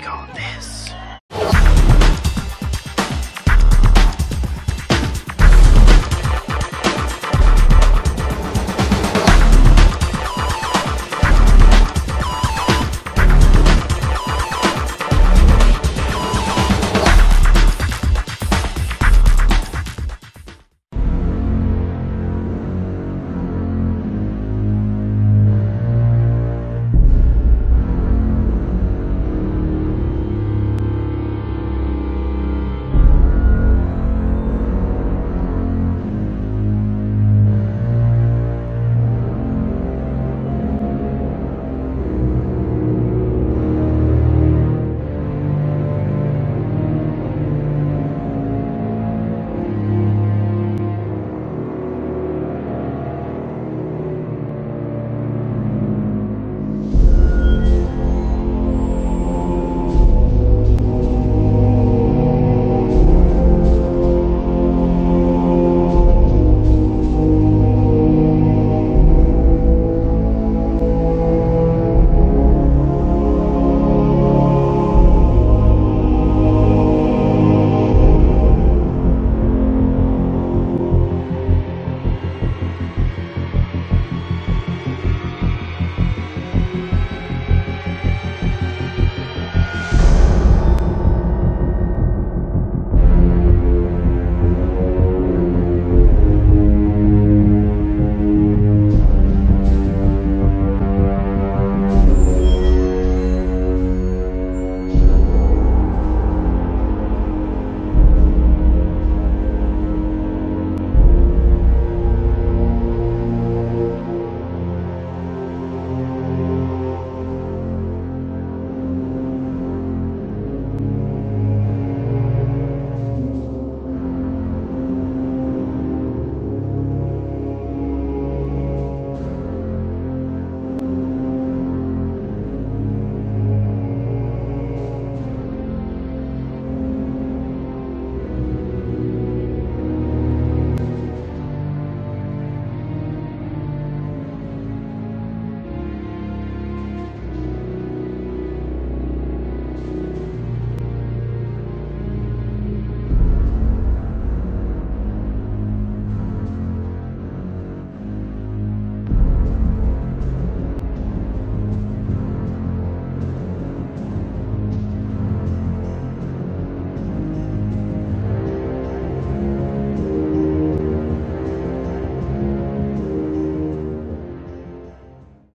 big on this.